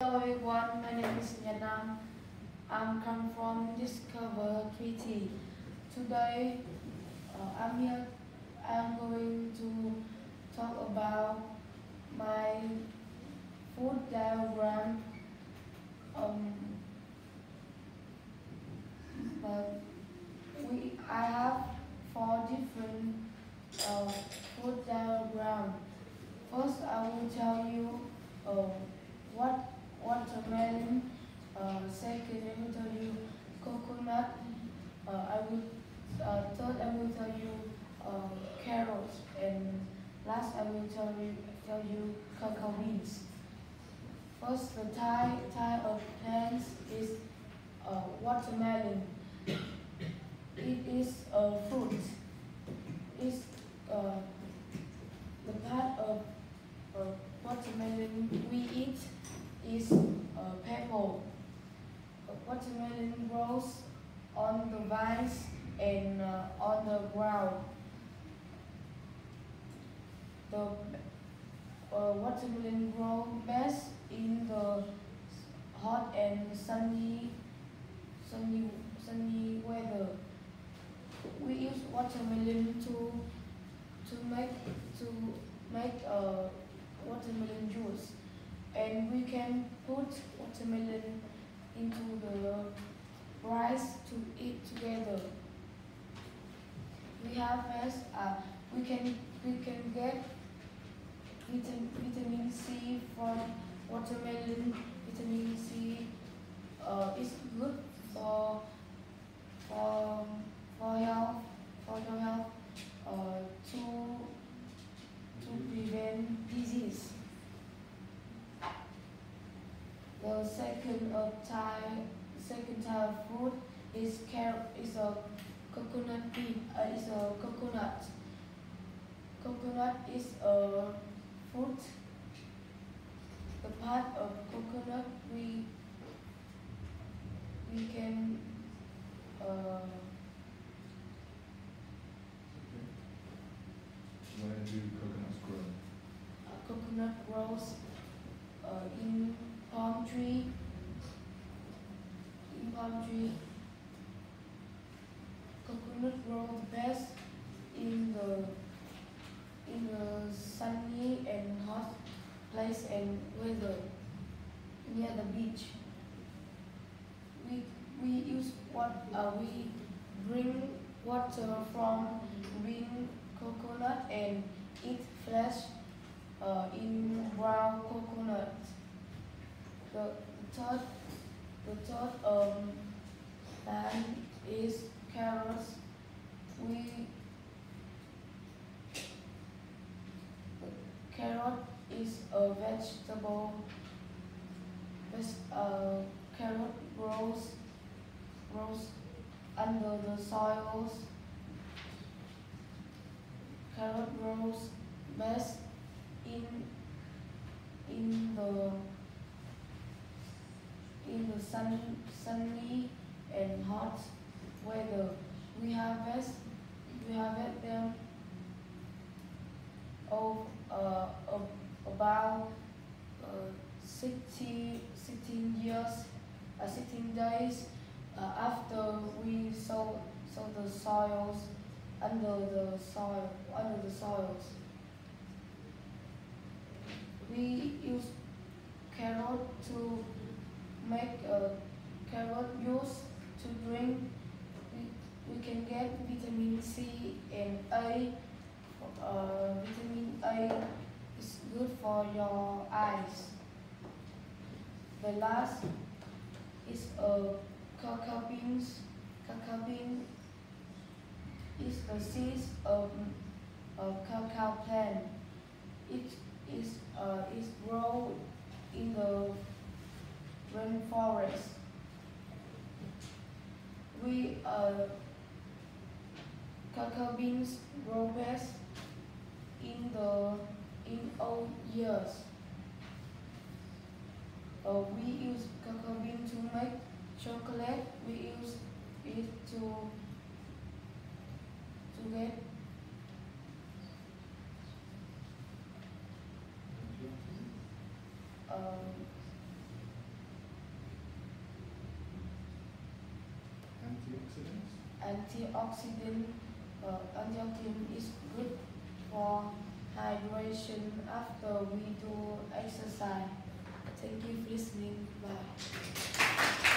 Hello everyone, my name is Nhật Nam. I'm come from Discover Treaty. Today, uh, I'm here. I'm going to talk about my food diagram. Um, but we, I have four different uh, food diagram. First, I will tell you uh, what. Second, I will tell you coconut. Uh, I will uh, third, I will tell you uh, carrots, and last, I will tell you tell you cacao beans. First, the type type of plants is uh, watermelon. It is a fruit. It's uh, the part of uh, watermelon we eat is uh, purple. Uh, watermelon grows on the vines and uh, on the ground. The uh, watermelon grows best in the hot and sunny, sunny, sunny weather. We use watermelon to to make to make uh, watermelon juice and we can put watermelon into the rice to eat together. We have as uh, we can we can get vitamin, vitamin C from watermelon. Vitamin C uh, is good for for health for your health uh, to to prevent disease. The second of type, second of fruit is car is a coconut bean. Uh, is a coconut. Coconut is a fruit. The part of coconut we we can uh, Where do coconuts grow? uh, coconut grows tree. In tree, coconut grows best in the in the sunny and hot place and weather near the beach. We we use what uh, we bring water from green coconut and eat flesh uh, in brown coconut. The third, the third um, plant is carrots. We carrot is a vegetable. Ves- uh, carrot grows grows under the soils. Carrot grows best in in the the sun, sunny and hot weather. We harvest we harvest them of uh, about uh, 60, 16 years, uh, 16 days uh, after we sow, sow the soils under the soil under the soils. We use make a carrot juice to drink. We, we can get vitamin C and A. Uh, vitamin A is good for your eyes. The last is a cacao beans. Cacao bean is the seeds of a cacao plant. It is uh, is grown rainforest. We uh, cacao beans grow best in the in old years. Uh, we use cacao bean to make chocolate. We use it to to get um, Antioxidant uh, antioxidant is good for hydration after we do exercise. Thank you for listening. Bye.